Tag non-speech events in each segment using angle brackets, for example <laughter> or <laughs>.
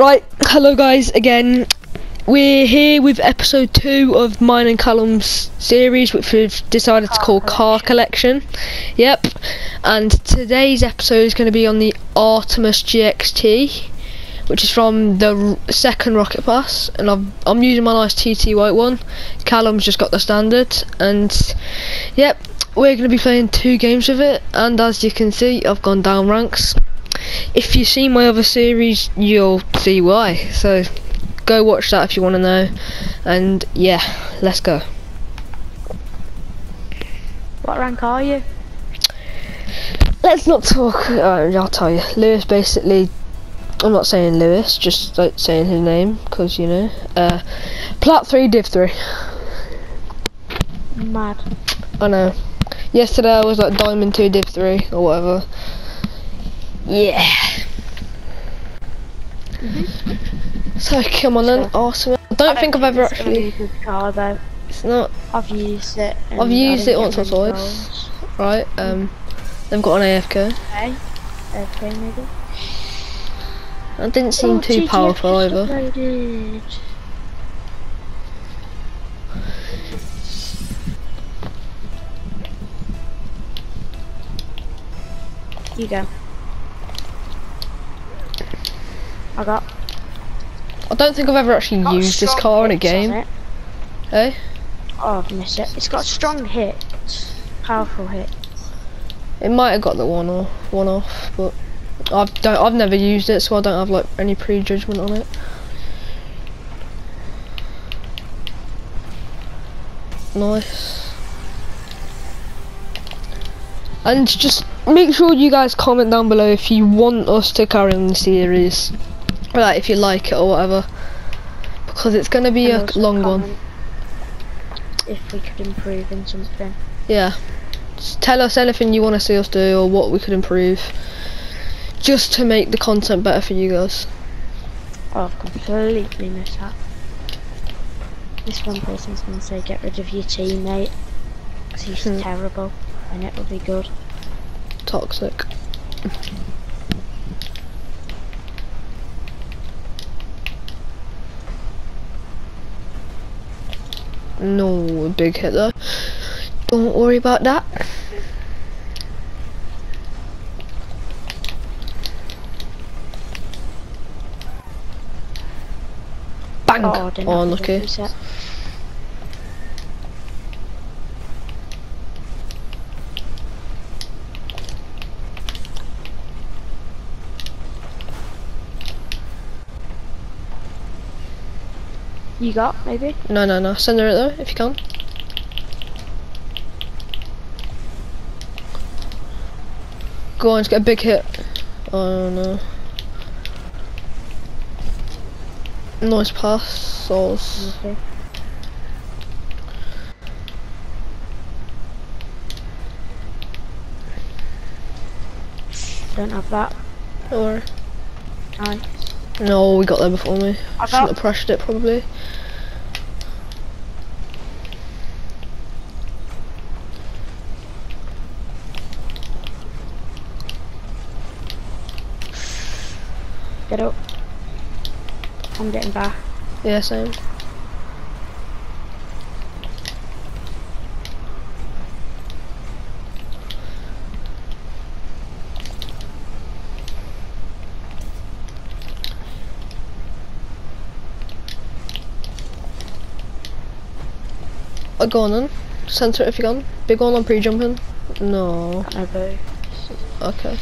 Right, hello guys again. We're here with episode two of mine and Callum's series, which we've decided to call Car Collection. Yep, and today's episode is going to be on the Artemis GXT, which is from the r- second Rocket Pass, and I've, I'm using my nice TT white one. Callum's just got the standard, and yep, we're going to be playing two games with it, and as you can see, I've gone down ranks if you see my other series, you'll see why. So go watch that if you want to know. And yeah, let's go. What rank are you? Let's not talk. Uh, I'll tell you. Lewis basically. I'm not saying Lewis, just like saying his name, because you know. Uh, Plat 3, Div 3. Mad. I know. Yesterday I was like Diamond 2, Div 3, or whatever. Yeah. So come on then, awesome. I don't think I've ever it's gonna be actually. car though. It's not I've used it. I've used it once or twice. right. Um, they've got an AFK. Okay. Okay, maybe. That didn't seem Oh, too powerful either. You go. I got. I don't think I've ever actually got used this car in a game. it. Eh? Oh, I've missed it. It's got strong hits, powerful hits. It might have got the one or one off, but I've don't I've never used it, so I don't have like any prejudgment on it. Nice. And just make sure you guys comment down below if you want us to carry on the series, like if you like it or whatever, because it's gonna be And a long one. If we could improve in something. Yeah. Just tell us anything you want to see us do or what we could improve. Just to make the content better for you guys. Oh, I've completely missed that. This one person's going to say get rid of your teammate. Because he's Hmm. terrible. And it will be good. Toxic. <laughs> No big hit though. Don't worry about that. Bang! Oh, Oh, unlucky. You got, maybe? No, no, no. Send her it though, if you can. Go on, let's get a big hit. Oh no. Nice pass, Souls. Okay. Don't have that. Don't. Nice. No, we got there before me. I Shouldn't got have pressured it probably. Get up. I'm getting back. Yeah, same. Uh, go on then. Center if you can. Big one on pre-jumping. No. Got no boo. Okay.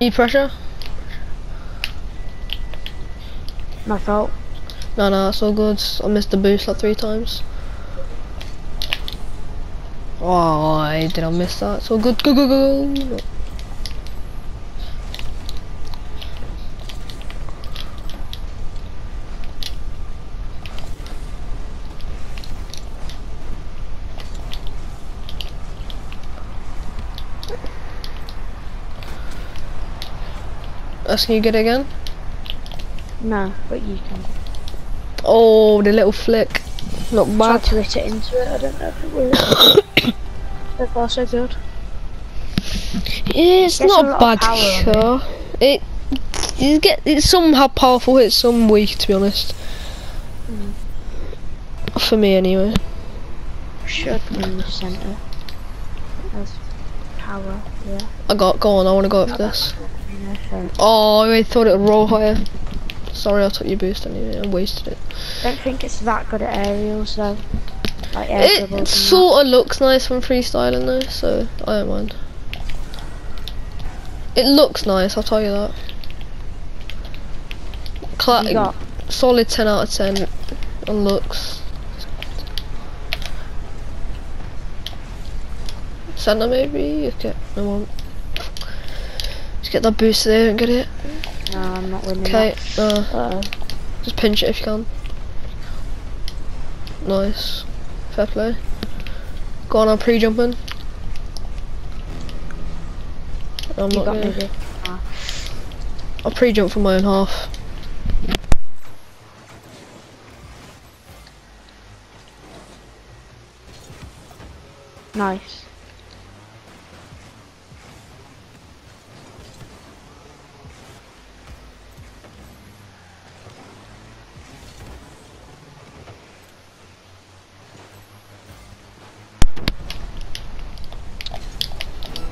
Need pressure? My fault. No, no, it's all good. I missed the boost like three times. Oh, I did I miss that? It's all good. Go, go, go. That's can you get it again? No, but you can. Oh, the little flick. Not bad. to hit it into it. I don't know if it will. <coughs> so far, so good. It's Gets not a bad on it. Get it's somehow powerful. It's some weak, to be honest. Mm. For me, anyway. Should be in the centre. As power, yeah. I got go on. I want to go up for this. Oh, I thought it would roll higher. Sorry, I took your boost anyway. I wasted it. I don't think it's that good at aerials though. Like air It sort of looks nice when freestyling though, so I don't mind. It looks nice, I'll tell you that. Cla- You got solid 10 out of 10 on looks. Centre maybe? Okay, no one. Just get that boost there and get it. no, I'm not winning. Okay, uh, Uh oh. just pinch it if you can. Nice. Fair play. Go on, I'm pre-jumping. I'm you not got gonna... Ah. I'll pre-jump from my own half. Nice.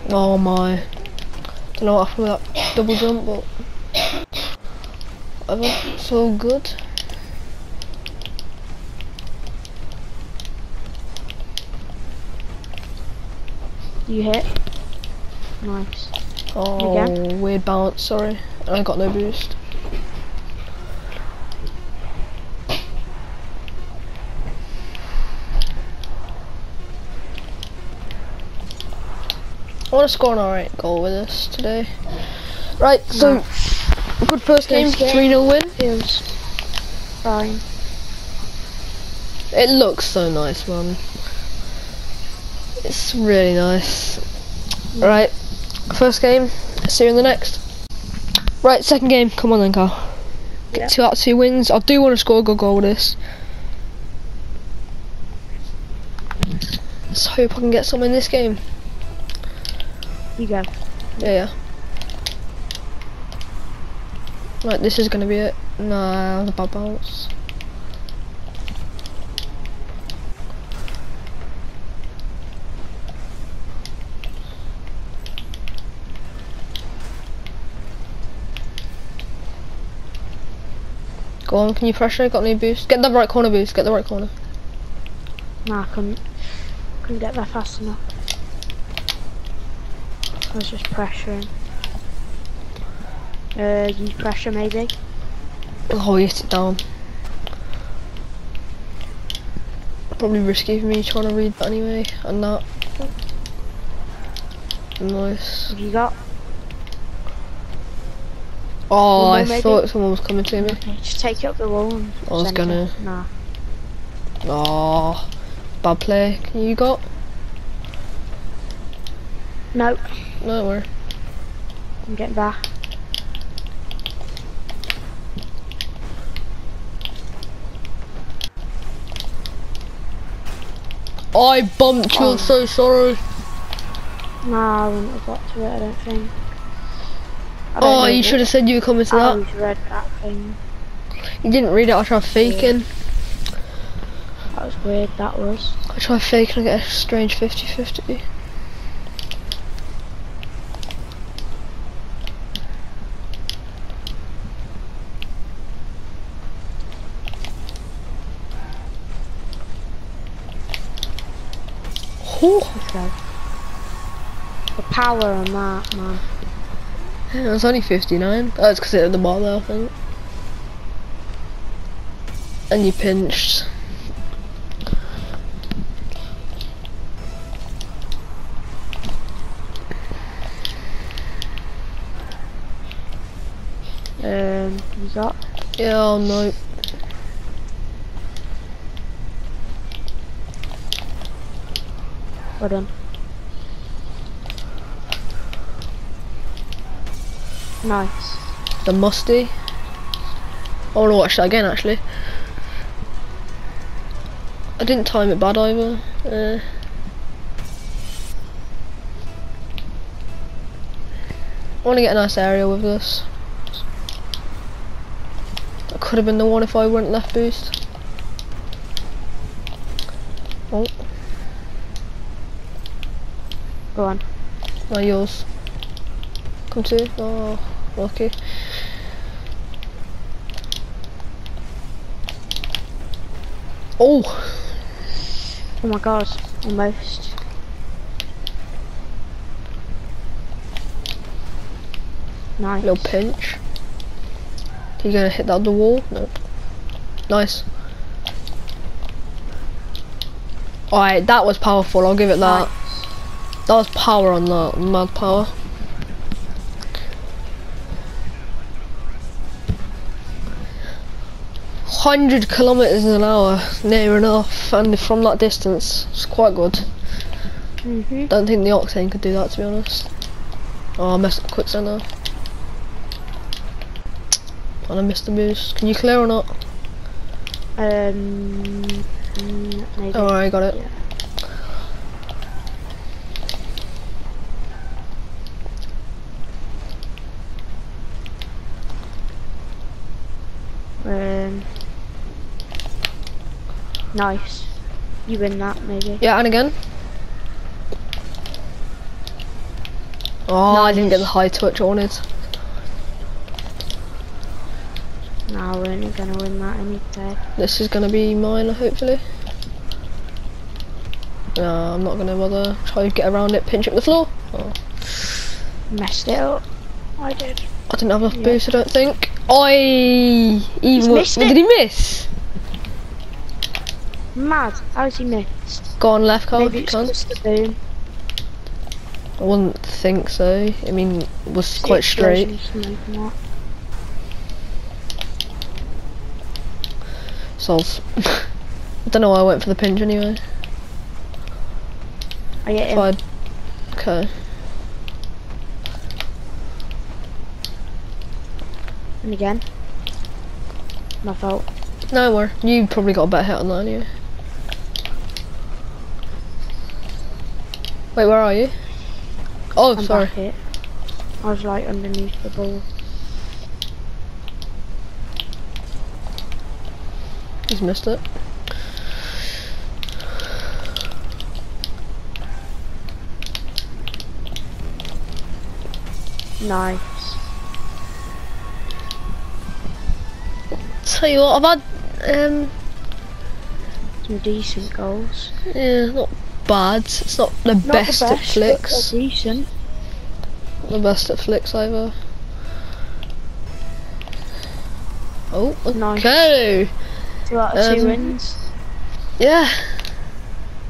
Oh my. Don't know what happened with that double jump, but whatever. So good. You hit. Nice. Oh, Again? weird bounce. Sorry, I got no boost. I want to score an alright goal with this today. Right, so good first game, game. 3 0 win. Feels fine. It looks so nice, man. It's really nice. Right, first game, see you in the next. Right, second game, come on then, Carl. Get Yeah. two out of two wins. I do want to score a good goal with this. Let's hope I can get some in this game. You go. Yeah, yeah. Right, this is gonna be it. Nah, the bad bounce. Go on, can you pressure? Got any boost? Get the right corner boost, get the right corner. Nah, I couldn't. Couldn't get there fast enough. I was just pressuring. Uh, use pressure maybe. Oh, he hit it down. Probably risky for me trying to read that anyway, and that. Nice. Have you got? Oh, I maybe? thought someone was coming to me. Okay, just take it up the wall. And I was gonna. it. Nah. Oh, bad play. Can you got? Nope. No, don't. I'm getting back. I bumped you. Oh. I'm so sorry. Nah, I wouldn't have got to it. I don't think. I don't Oh, you should have said you were coming to I that. always read that thing. You didn't read it. I tried faking. That was weird. That was. I tried faking. I get a strange 50-50. Oh, Let's go. The power on that, man. yeah, it was only 59. Oh, it's because it hit the ball there, I think. And you pinched. Um, you got? Yeah, oh no. Well done. Nice. The musty. I want to watch that again actually. I didn't time it bad either. Uh, I want to get a nice area with this. That could have been the one if I went left boost. Oh, Go on. now yours. Come to. Oh, lucky. Oh, Oh my god, almost. Nice. little pinch. You gonna hit that the wall? No. Nice. Alright, that was powerful, I'll give it that. That was power on that, mad power. Hundred kilometers an hour, near enough, and from that distance, it's quite good. Mhm. Don't think the Octane could do that, to be honest. Oh, I messed up quick now. And I missed the boost. Can you clear or not? Um. mm. Oh, I got it. Yeah. Um. Nice. You win that, maybe. Yeah, and again. Oh, I didn't get the high touch I wanted. No, we're only gonna win that any day. This is gonna be mine, hopefully. No, I'm not gonna bother. Try to get around it, pinch up the floor. Oh, Messed it up. I did. I didn't have enough Yeah. boost, I don't think. Oi! even missed did it. he miss? Mad. How's he missed? Go on left, Carl. Maybe if it's can. just the. I wouldn't think so. I mean, it was quite straight. explosion smoke and that. Solve. I don't know why I went for the pinch anyway. I get him. Fine. Okay. And again. My fault. No more. You probably got a better hit on that anyway. Wait, where are you? Oh, I'm sorry. back here. I was like underneath the ball. He's missed it. Nice. Tell you what, I've had, um, Some decent goals. yeah, not bad. It's not the Not best, the at best, but flicks. decent. Not the best at flicks either. Oh, Nice. okay. Two out of two Um, wins. Yeah.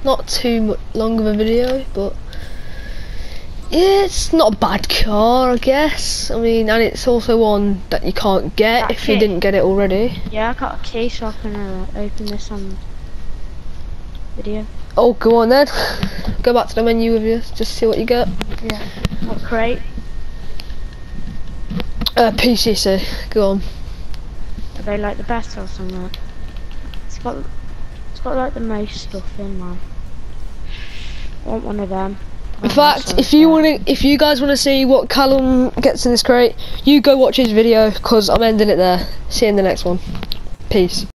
Not too long of a video, but yeah, it's not a bad car, I guess. I mean, and it's also one that you can't get if you didn't get it already. Yeah, I got a key so I can uh, open this on video. Oh, go on then. Go back to the menu with you, just see what you get. Yeah. What crate? Uh, PCC. Go on. Are they like the best or something? It's got it's got like the most stuff in man. I want one of them. In fact, so if you want to, if you guys want to see what Callum gets in this crate, you go watch his video because I'm ending it there. See you in the next one. Peace.